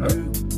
Yeah.